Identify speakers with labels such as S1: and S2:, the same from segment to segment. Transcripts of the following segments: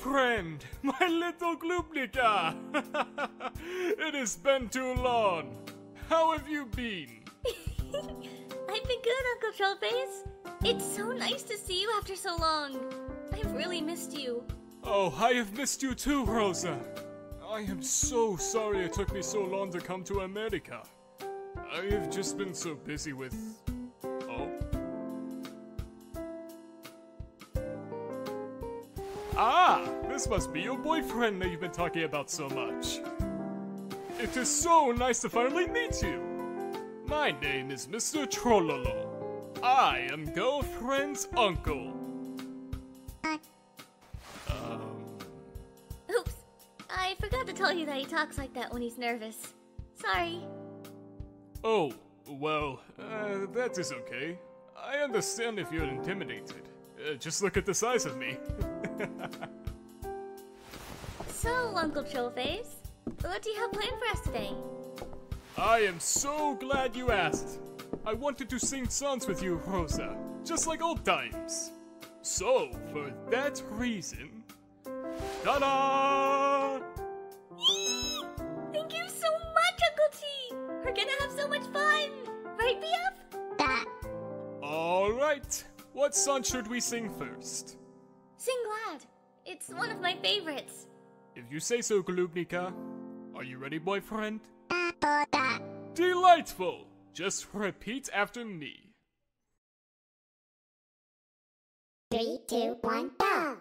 S1: friend, my little Glubnica. it has been too long. How have you been?
S2: I've been good, Uncle Trollface. It's so nice to see you after so long. I've really missed you.
S1: Oh, I have missed you too, Rosa. I am so sorry it took me so long to come to America. I have just been so busy with. Ah, this must be your boyfriend that you've been talking about so much. It is so nice to finally meet you. My name is Mr. Trololo. I am girlfriend's uncle. Um,
S2: Oops. I forgot to tell you that he talks like that when he's nervous. Sorry.
S1: Oh, well, uh, that is okay. I understand if you're intimidated. Uh, just look at the size of me.
S2: So, Uncle Trollface, what do you have planned for us today?
S1: I am so glad you asked. I wanted to sing songs with you, Rosa, just like old times. So, for that reason, ta-da!
S2: Thank you so much, Uncle T! We're gonna have so much fun! Right, BF?
S1: All right, what song should we sing first?
S2: Sing Glad. It's one of my favorites.
S1: If you say so, Glubnica. Are you ready, boyfriend? Delightful! Just repeat after me.
S3: Three, two, one, go!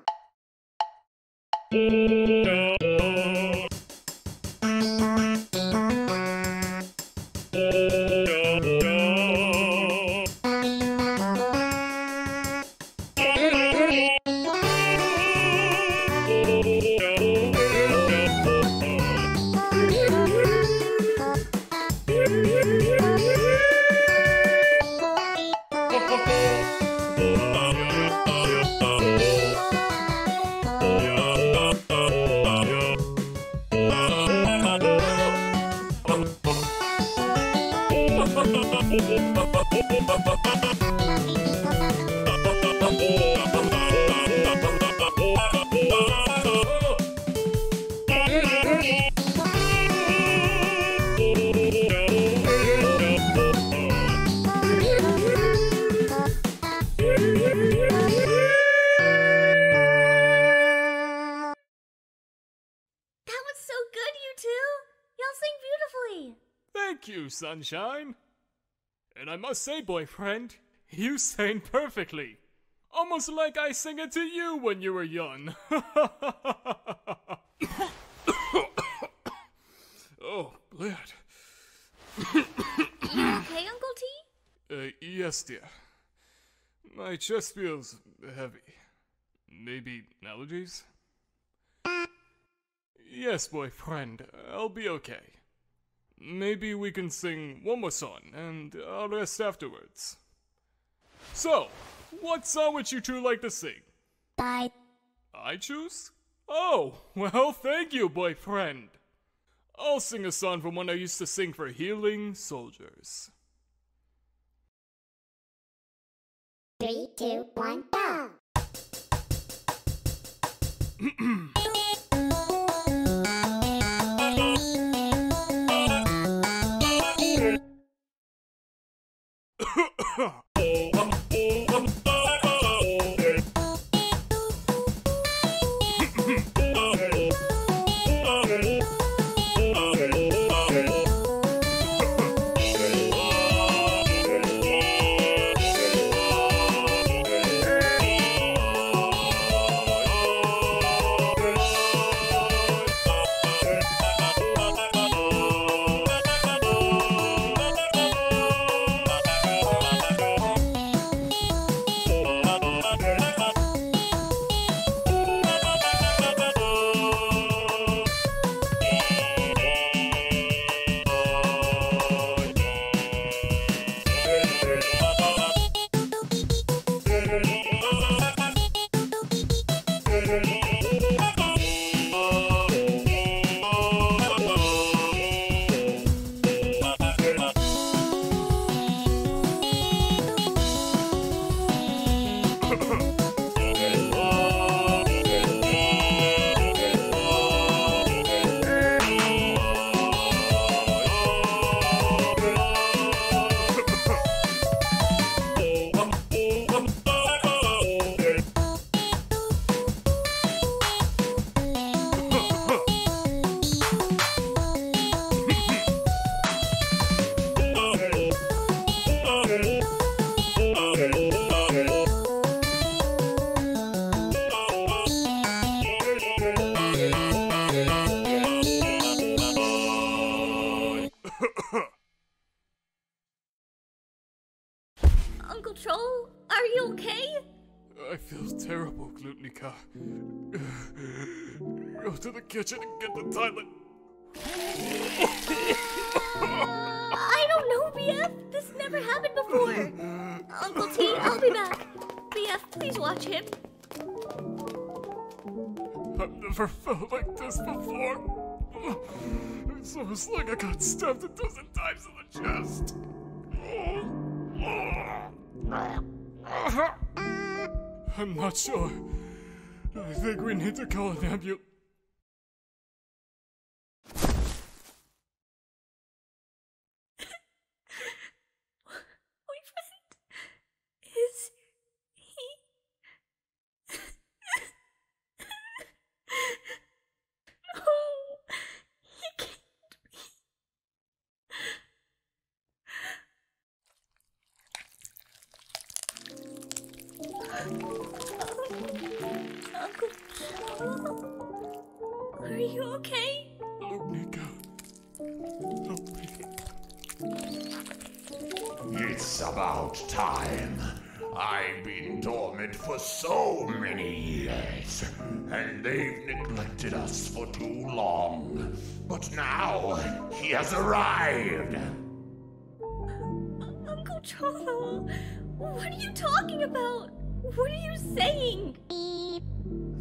S2: That
S1: Sunshine. And I must say, boyfriend, you sang perfectly. Almost like I sang it to you when you were young. oh, blood.
S2: Okay, Uncle T?
S1: Uh, yes, dear. My chest feels heavy. Maybe allergies? Yes, boyfriend, I'll be okay. Maybe we can sing one more song and I'll rest afterwards. So, what song would you two like to sing?
S3: Bye.
S1: I choose? Oh, well, thank you, boyfriend. I'll sing a song from one I used to sing for healing soldiers.
S3: Three, two, one, go!
S1: Oh, I feel terrible, Glubnica. Go to the kitchen and get the toilet.
S2: Uh, I don't know, BF. This never happened before. Uncle T, I'll be back. BF, please watch him.
S1: I've never felt like this before. It's almost like I got stabbed a dozen times in the chest. Oh, oh. I'm not sure. I think we need to call an ambulance.
S4: It's about time. I've been dormant for so many years, and they've neglected us for too long. But now he has arrived.
S2: Uncle Cholo, what are you talking about? What are you saying?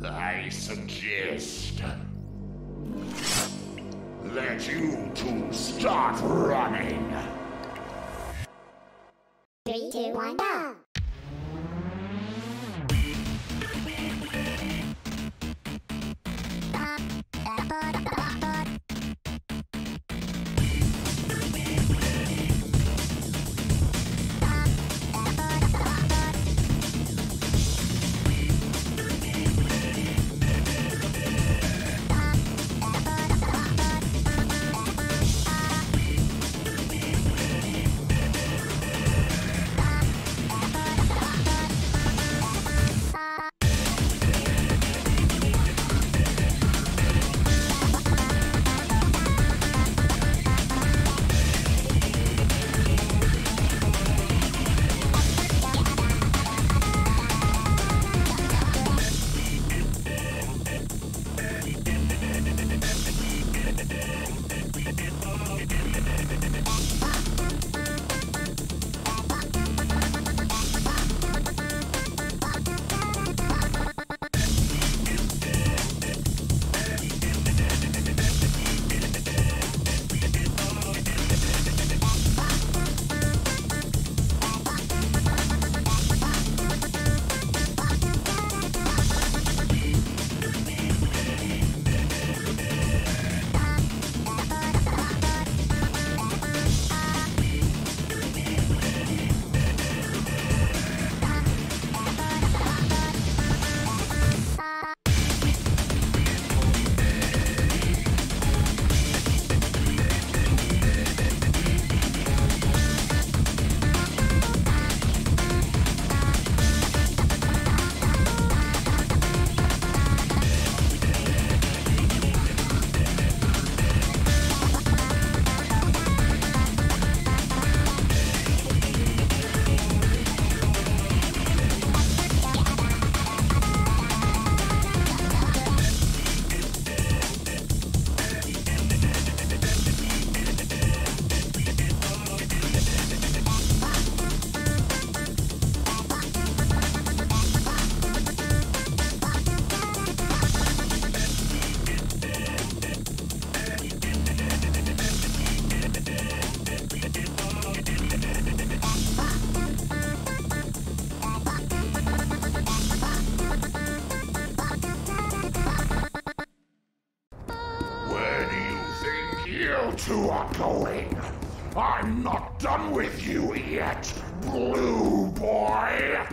S4: I suggest that you two start running.
S3: One,
S4: two are going? I'm not done with you yet, Blue Boy!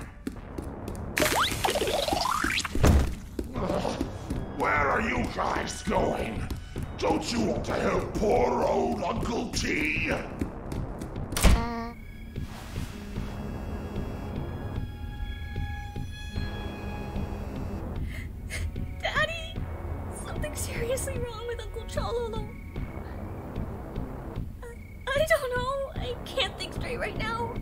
S4: Where are you guys going? Don't you want to help poor old Uncle T?
S2: Daddy! Something's seriously wrong with Uncle Trololo. Right now.